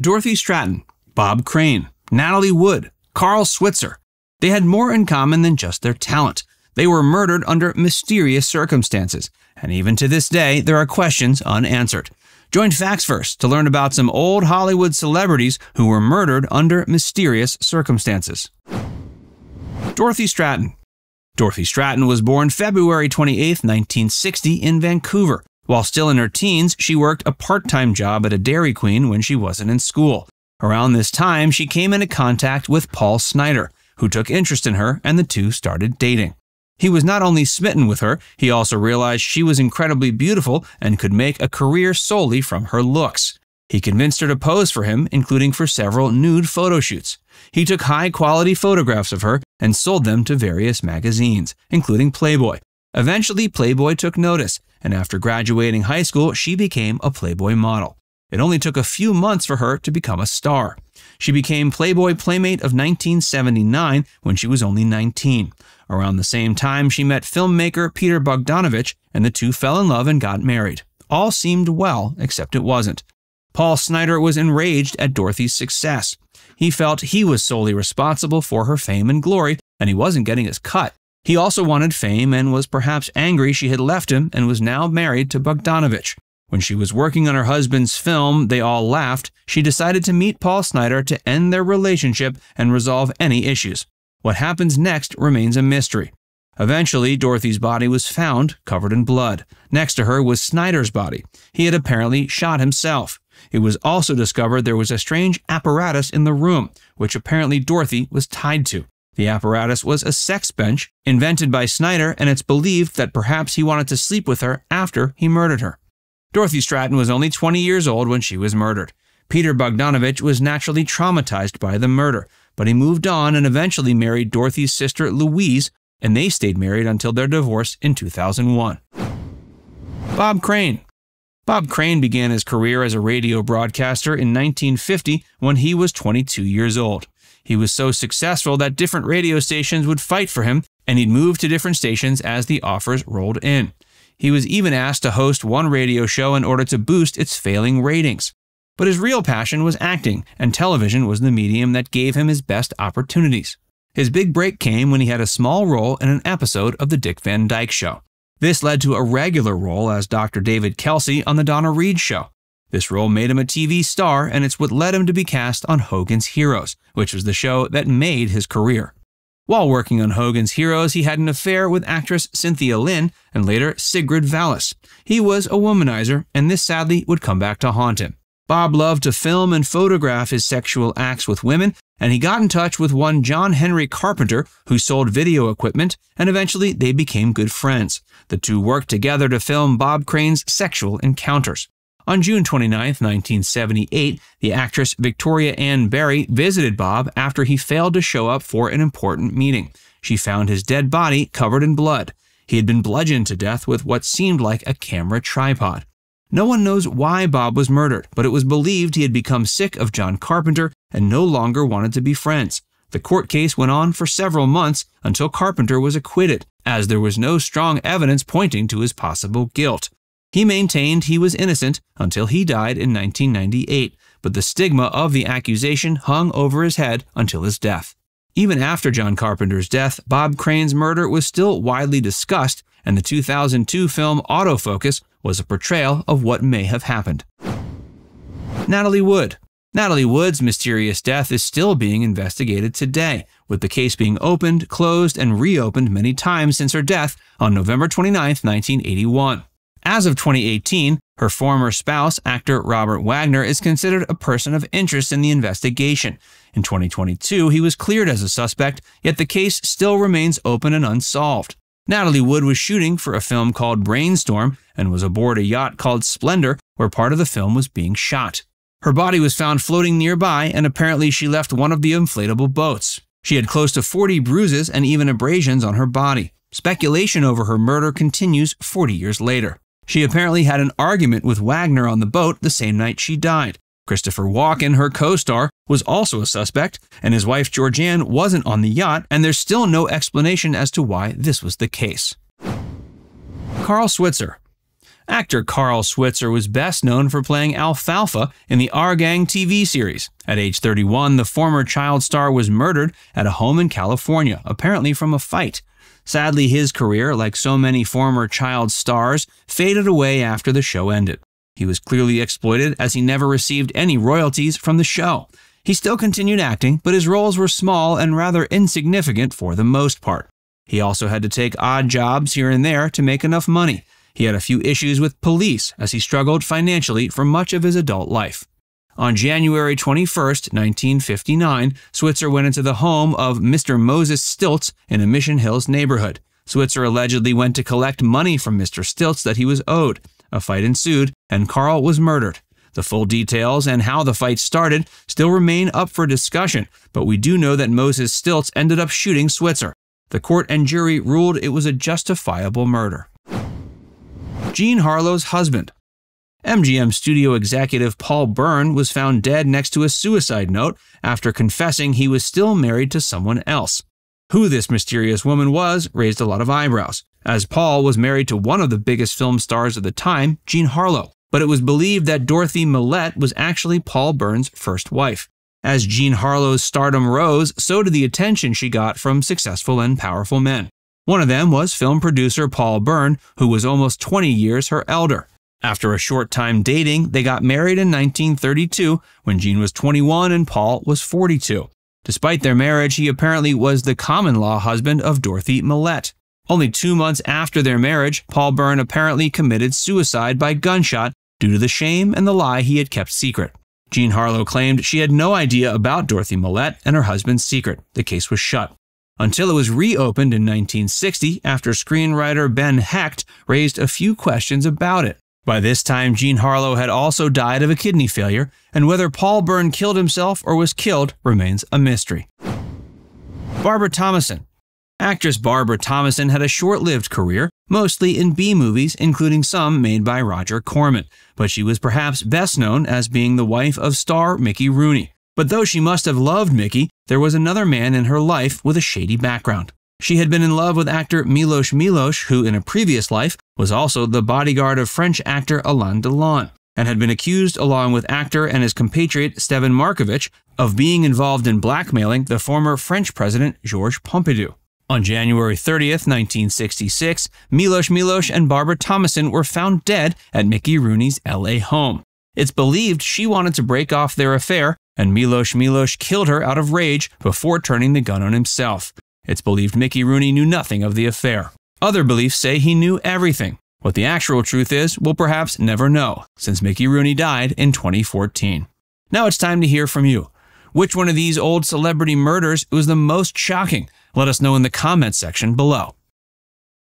Dorothy Stratten, Bob Crane, Natalie Wood, Carl Switzer. They had more in common than just their talent. They were murdered under mysterious circumstances, and even to this day, there are questions unanswered. Join Facts Verse to learn about some old Hollywood celebrities who were murdered under mysterious circumstances. Dorothy Stratten. Dorothy Stratten was born February 28, 1960, in Vancouver. While still in her teens, she worked a part time job at a Dairy Queen when she wasn't in school. Around this time, she came into contact with Paul Snider, who took interest in her, and the two started dating. He was not only smitten with her, he also realized she was incredibly beautiful and could make a career solely from her looks. He convinced her to pose for him, including for several nude photo shoots. He took high quality photographs of her and sold them to various magazines, including Playboy. Eventually, Playboy took notice, and after graduating high school, she became a Playboy model. It only took a few months for her to become a star. She became Playboy Playmate of 1979 when she was only 19. Around the same time, she met filmmaker Peter Bogdanovich, and the two fell in love and got married. All seemed well, except it wasn't. Paul Snider was enraged at Dorothy's success. He felt he was solely responsible for her fame and glory, and he wasn't getting his cut. He also wanted fame and was perhaps angry she had left him and was now married to Bogdanovich. When she was working on her husband's film, They All Laughed, she decided to meet Paul Snider to end their relationship and resolve any issues. What happens next remains a mystery. Eventually, Dorothy's body was found, covered in blood. Next to her was Snider's body. He had apparently shot himself. It was also discovered there was a strange apparatus in the room, which apparently Dorothy was tied to. The apparatus was a sex bench invented by Snider, and it's believed that perhaps he wanted to sleep with her after he murdered her. Dorothy Stratten was only 20 years old when she was murdered. Peter Bogdanovich was naturally traumatized by the murder, but he moved on and eventually married Dorothy's sister Louise, and they stayed married until their divorce in 2001. Bob Crane. Bob Crane began his career as a radio broadcaster in 1950 when he was 22 years old. He was so successful that different radio stations would fight for him, and he'd move to different stations as the offers rolled in. He was even asked to host one radio show in order to boost its failing ratings. But his real passion was acting, and television was the medium that gave him his best opportunities. His big break came when he had a small role in an episode of The Dick Van Dyke Show. This led to a regular role as Dr. David Kelsey on The Donna Reed Show. This role made him a TV star, and it's what led him to be cast on Hogan's Heroes, which was the show that made his career. While working on Hogan's Heroes, he had an affair with actress Cynthia Lynn and later Sigrid Valdis. He was a womanizer, and this sadly would come back to haunt him. Bob loved to film and photograph his sexual acts with women, and he got in touch with one John Henry Carpenter, who sold video equipment, and eventually they became good friends. The two worked together to film Bob Crane's sexual encounters. On June 29, 1978, the actress Victoria Ann Berry visited Bob after he failed to show up for an important meeting. She found his dead body covered in blood. He had been bludgeoned to death with what seemed like a camera tripod. No one knows why Bob was murdered, but it was believed he had become sick of John Carpenter and no longer wanted to be friends. The court case went on for several months until Carpenter was acquitted, as there was no strong evidence pointing to his possible guilt. He maintained he was innocent until he died in 1998, but the stigma of the accusation hung over his head until his death. Even after John Carpenter's death, Bob Crane's murder was still widely discussed, and the 2002 film Autofocus was a portrayal of what may have happened. Natalie Wood. Natalie Wood's mysterious death is still being investigated today, with the case being opened, closed, and reopened many times since her death on November 29, 1981. As of 2018, her former spouse, actor Robert Wagner, is considered a person of interest in the investigation. In 2022, he was cleared as a suspect, yet the case still remains open and unsolved. Natalie Wood was shooting for a film called Brainstorm and was aboard a yacht called Splendor, where part of the film was being shot. Her body was found floating nearby, and apparently she left one of the inflatable boats. She had close to 40 bruises and even abrasions on her body. Speculation over her murder continues 40 years later. She apparently had an argument with Wagner on the boat the same night she died. Christopher Walken, her co star, was also a suspect, and his wife Georgianne wasn't on the yacht, and there's still no explanation as to why this was the case. Carl Switzer. Actor Carl Switzer was best known for playing Alfalfa in the Our Gang TV series. At age 31, the former child star was murdered at a home in California, apparently from a fight. Sadly, his career, like so many former child stars, faded away after the show ended. He was clearly exploited as he never received any royalties from the show. He still continued acting, but his roles were small and rather insignificant for the most part. He also had to take odd jobs here and there to make enough money. He had a few issues with police as he struggled financially for much of his adult life. On January 21, 1959, Switzer went into the home of Mr. Moses Stiltz in a Mission Hills neighborhood. Switzer allegedly went to collect money from Mr. Stiltz that he was owed. A fight ensued, and Carl was murdered. The full details and how the fight started still remain up for discussion, but we do know that Moses Stiltz ended up shooting Switzer. The court and jury ruled it was a justifiable murder. Jean Harlow's husband. MGM studio executive Paul Bern was found dead next to a suicide note after confessing he was still married to someone else. Who this mysterious woman was raised a lot of eyebrows, as Paul was married to one of the biggest film stars of the time, Jean Harlow, but it was believed that Dorothy Millette was actually Paul Bern's first wife. As Jean Harlow's stardom rose, so did the attention she got from successful and powerful men. One of them was film producer Paul Bern, who was almost 20 years her elder. After a short time dating, they got married in 1932 when Jean was 21 and Paul was 42. Despite their marriage, he apparently was the common law husband of Dorothy Millette. Only two months after their marriage, Paul Bern apparently committed suicide by gunshot due to the shame and the lie he had kept secret. Jean Harlow claimed she had no idea about Dorothy Millette and her husband's secret. The case was shut until it was reopened in 1960 after screenwriter Ben Hecht raised a few questions about it. By this time, Jean Harlow had also died of a kidney failure, and whether Paul Bern killed himself or was killed remains a mystery. Barbara Thomason. Actress Barbara Thomason had a short lived career, mostly in B movies, including some made by Roger Corman, but she was perhaps best known as being the wife of star Mickey Rooney. But though she must have loved Mickey, there was another man in her life with a shady background. She had been in love with actor Milos Milos, who in a previous life was also the bodyguard of French actor Alain Delon, and had been accused, along with actor and his compatriot Stevan Markovich, of being involved in blackmailing the former French president Georges Pompidou. On January 30th, 1966, Milos Milos and Barbara Thomason were found dead at Mickey Rooney's LA home. It's believed she wanted to break off their affair and Milos Milos killed her out of rage before turning the gun on himself. It's believed Mickey Rooney knew nothing of the affair. Other beliefs say he knew everything. What the actual truth is, we'll perhaps never know, since Mickey Rooney died in 2014. Now it's time to hear from you. Which one of these old celebrity murders was the most shocking? Let us know in the comments section below.